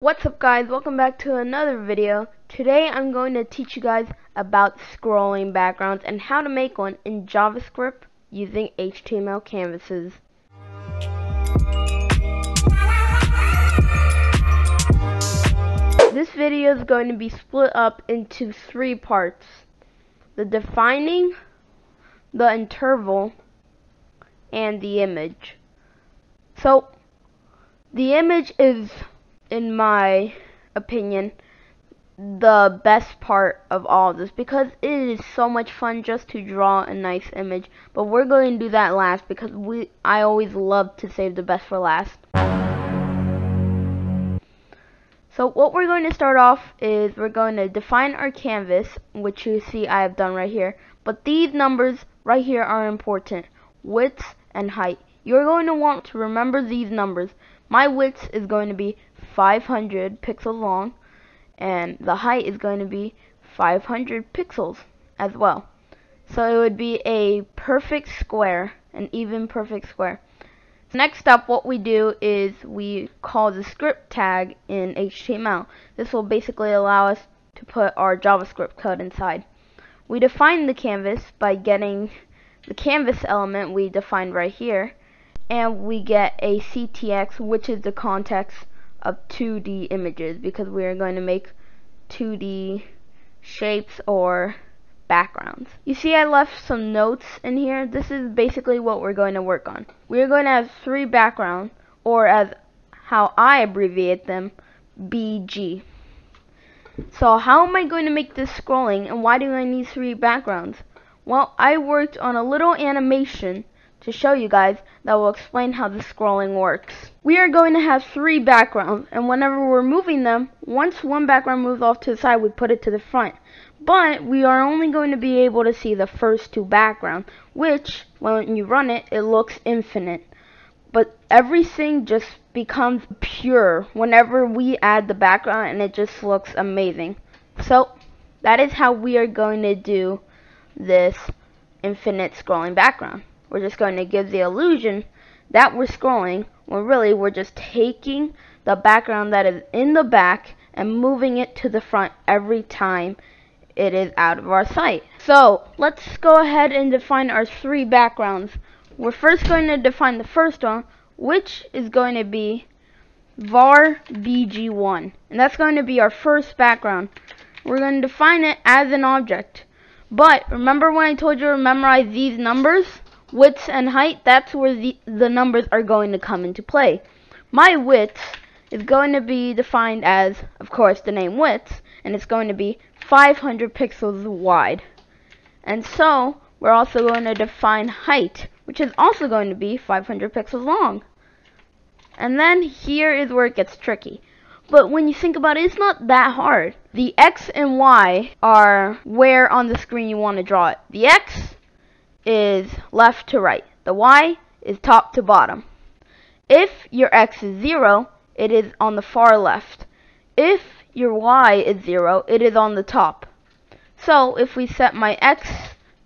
What's up guys, welcome back to another video. Today I'm going to teach you guys about scrolling backgrounds and how to make one in JavaScript using HTML canvases. This video is going to be split up into three parts. The defining, the interval, and the image. So, the image is in my opinion, the best part of all this because it is so much fun just to draw a nice image. But we're going to do that last because we I always love to save the best for last. So what we're going to start off is we're going to define our canvas, which you see I have done right here. But these numbers right here are important. Width and height. You're going to want to remember these numbers. My width is going to be 500 pixels long and the height is going to be 500 pixels as well. So it would be a perfect square, an even perfect square. Next up, what we do is we call the script tag in HTML. This will basically allow us to put our JavaScript code inside. We define the canvas by getting the canvas element we defined right here, and we get a CTX, which is the context of 2D images because we are going to make 2D shapes or backgrounds. You see I left some notes in here. This is basically what we're going to work on. We are going to have three backgrounds or as how I abbreviate them, BG. So how am I going to make this scrolling and why do I need three backgrounds? Well, I worked on a little animation to show you guys that will explain how the scrolling works. We are going to have three backgrounds, and whenever we're moving them, once one background moves off to the side, we put it to the front. But we are only going to be able to see the first two backgrounds, which, when you run it, it looks infinite. But everything just becomes pure whenever we add the background, and it just looks amazing. So, that is how we are going to do this infinite scrolling background. We're just going to give the illusion that we're scrolling when really we're just taking the background that is in the back and moving it to the front every time it is out of our sight. So let's go ahead and define our three backgrounds. We're first going to define the first one, which is going to be var bg1. And that's going to be our first background. We're going to define it as an object. But remember when I told you to memorize these numbers? Width and height, that's where the, the numbers are going to come into play. My width is going to be defined as, of course, the name width, and it's going to be 500 pixels wide. And so, we're also going to define height, which is also going to be 500 pixels long. And then here is where it gets tricky. But when you think about it, it's not that hard. The X and Y are where on the screen you want to draw it. The X is left to right. The y is top to bottom. If your x is 0, it is on the far left. If your y is 0, it is on the top. So if we set my x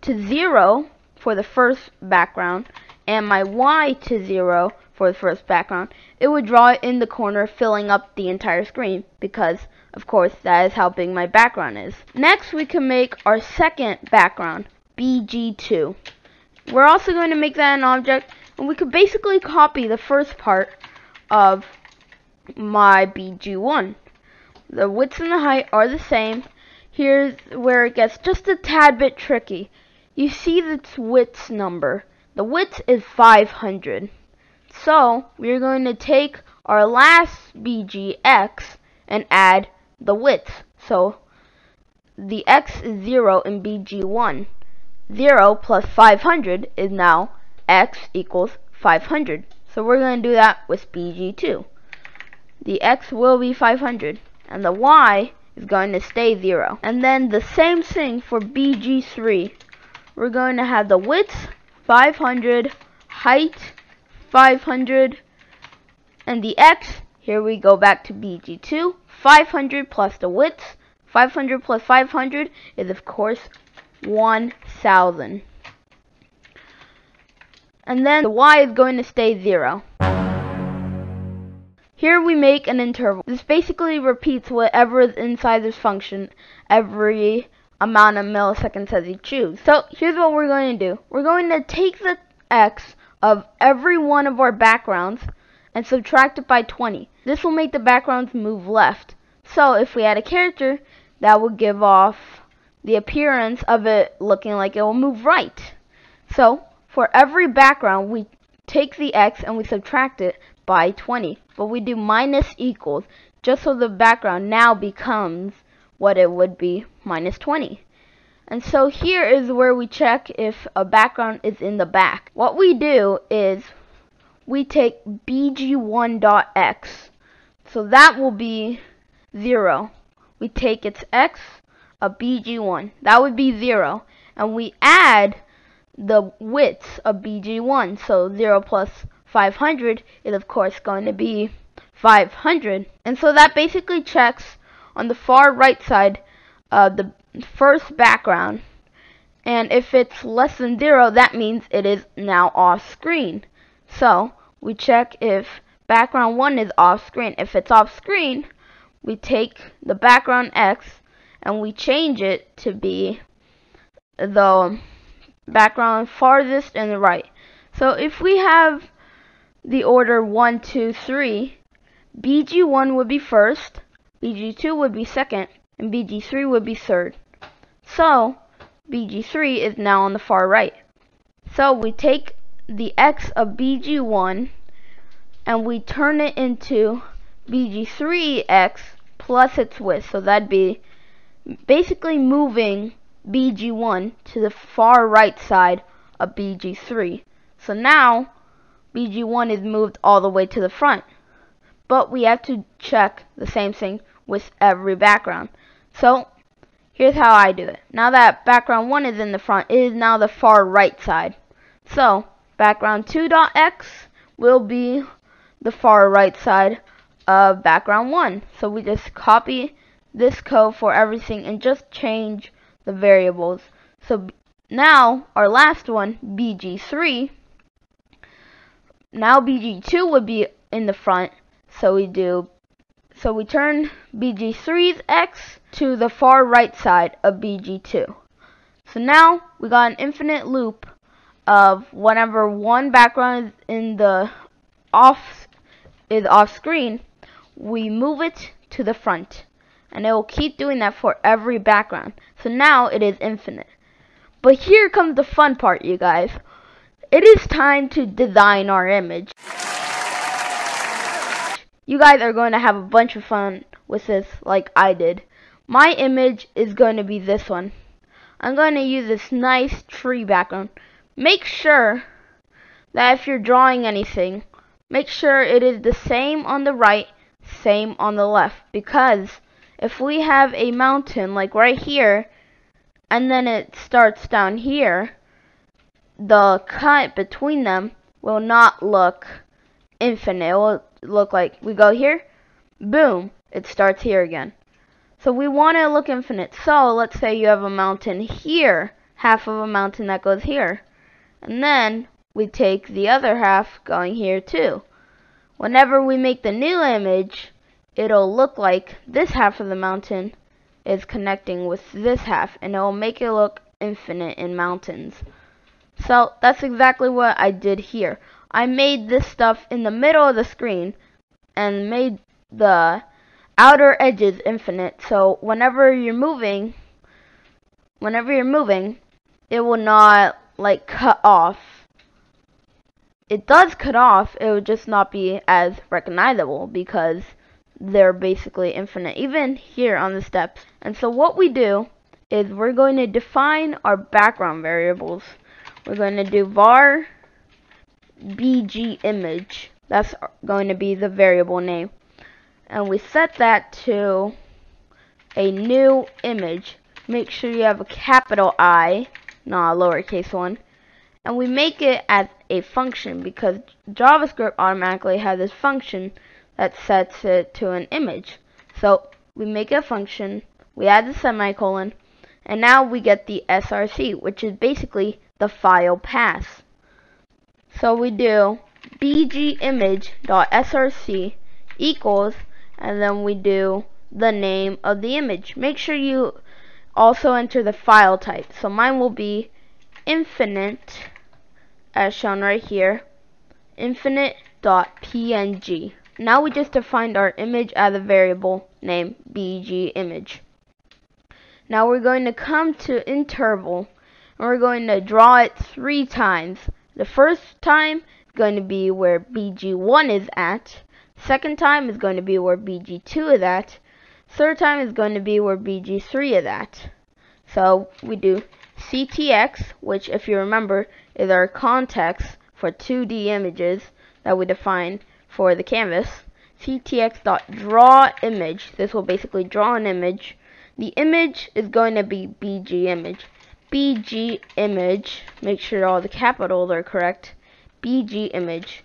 to 0 for the first background and my y to 0 for the first background, it would draw it in the corner filling up the entire screen because of course that is how big my background is. Next we can make our second background bg2. We're also going to make that an object, and we could basically copy the first part of my bg1. The width and the height are the same. Here's where it gets just a tad bit tricky. You see this width number. The width is 500. So, we're going to take our last bgx and add the width. So, the x is 0 in bg1. 0 plus 500 is now x equals 500. So we're going to do that with BG2. The x will be 500 and the y is going to stay 0. And then the same thing for BG3. We're going to have the width 500, height 500, and the x, here we go back to BG2, 500 plus the width, 500 plus 500 is of course 1,000. And then the y is going to stay 0. Here we make an interval. This basically repeats whatever is inside this function every amount of milliseconds as you choose. So here's what we're going to do. We're going to take the x of every one of our backgrounds and subtract it by 20. This will make the backgrounds move left. So if we add a character, that will give off the appearance of it looking like it will move right. So for every background, we take the x and we subtract it by 20. But we do minus equals just so the background now becomes what it would be minus 20. And so here is where we check if a background is in the back. What we do is we take bg1.x. So that will be 0. We take its x of bg1. That would be 0. And we add the widths of bg1. So 0 plus 500 is of course going to be 500. And so that basically checks on the far right side of the first background. And if it's less than 0, that means it is now off screen. So we check if background 1 is off screen. If it's off screen, we take the background X and we change it to be the background farthest and the right. So if we have the order 1, 2, 3, BG1 would be first, BG2 would be second, and BG3 would be third. So, BG3 is now on the far right. So we take the x of BG1 and we turn it into BG3x plus its width. So that'd be basically moving BG1 to the far right side of BG3. So now BG1 is moved all the way to the front. But we have to check the same thing with every background. So here's how I do it. Now that background 1 is in the front, it is now the far right side. So background 2.x will be the far right side of background 1. So we just copy this code for everything and just change the variables. So now our last one, BG3, now BG2 would be in the front. So we do so we turn BG3's X to the far right side of BG2. So now we got an infinite loop of whenever one background is in the off is off screen, we move it to the front. And it will keep doing that for every background. So now it is infinite. But here comes the fun part, you guys. It is time to design our image. You guys are going to have a bunch of fun with this like I did. My image is going to be this one. I'm going to use this nice tree background. Make sure that if you're drawing anything, make sure it is the same on the right, same on the left. Because if we have a mountain like right here, and then it starts down here, the cut between them will not look infinite. It will look like we go here, boom, it starts here again. So we want to look infinite. So let's say you have a mountain here, half of a mountain that goes here. And then we take the other half going here too. Whenever we make the new image, it'll look like this half of the mountain is connecting with this half and it will make it look infinite in mountains. So that's exactly what I did here. I made this stuff in the middle of the screen and made the outer edges infinite. So whenever you're moving, whenever you're moving, it will not like cut off. It does cut off, it would just not be as recognizable because they're basically infinite, even here on the steps. And so what we do is we're going to define our background variables. We're going to do var bg image. That's going to be the variable name. And we set that to a new image. Make sure you have a capital I, not a lowercase one. And we make it as a function because JavaScript automatically has this function that sets it to an image. So we make a function, we add the semicolon, and now we get the src, which is basically the file path. So we do bgimage.src equals, and then we do the name of the image. Make sure you also enter the file type. So mine will be infinite, as shown right here, infinite.png. Now we just defined our image as a variable named bg image. Now we're going to come to interval and we're going to draw it three times. The first time is going to be where bg1 is at. Second time is going to be where bg2 is at. Third time is going to be where bg3 is at. So we do ctx, which if you remember is our context for 2D images that we define for the canvas. ctx.drawImage. This will basically draw an image. The image is going to be bg image. bg image, make sure all the capitals are correct. bg image.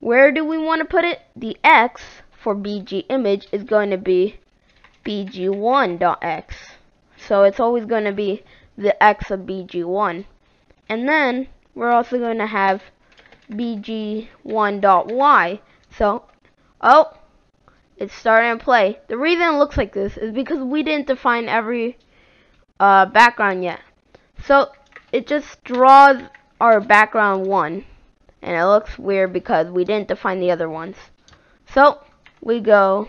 Where do we want to put it? The x for bg image is going to be bg1.x. So it's always going to be the x of bg1. And then we're also going to have bg1.y. So, oh, it's starting to play. The reason it looks like this is because we didn't define every uh, background yet. So, it just draws our background 1. And it looks weird because we didn't define the other ones. So, we go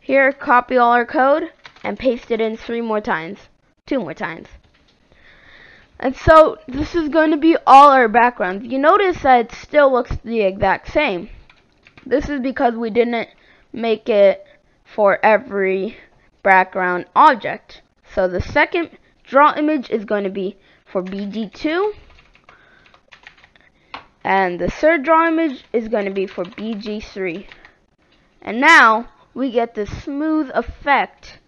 here, copy all our code, and paste it in three more times. Two more times. And so, this is going to be all our backgrounds. You notice that it still looks the exact same. This is because we didn't make it for every background object. So the second draw image is going to be for BG2. And the third draw image is going to be for BG3. And now we get the smooth effect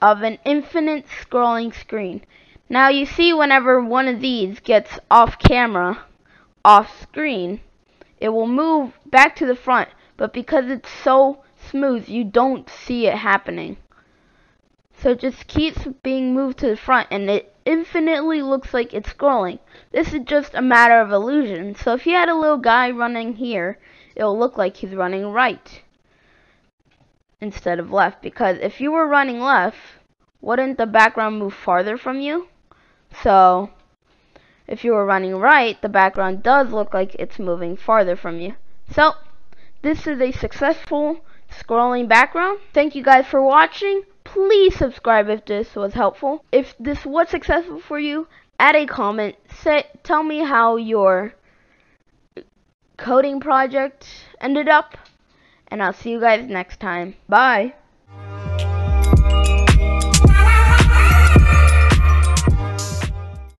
of an infinite scrolling screen. Now you see whenever one of these gets off camera, off screen, it will move back to the front. But because it's so smooth, you don't see it happening. So it just keeps being moved to the front and it infinitely looks like it's scrolling. This is just a matter of illusion. So if you had a little guy running here, it'll look like he's running right instead of left. Because if you were running left, wouldn't the background move farther from you? So if you are running right, the background does look like it's moving farther from you. So this is a successful scrolling background. Thank you guys for watching. Please subscribe if this was helpful. If this was successful for you, add a comment. Say, tell me how your coding project ended up. And I'll see you guys next time. Bye.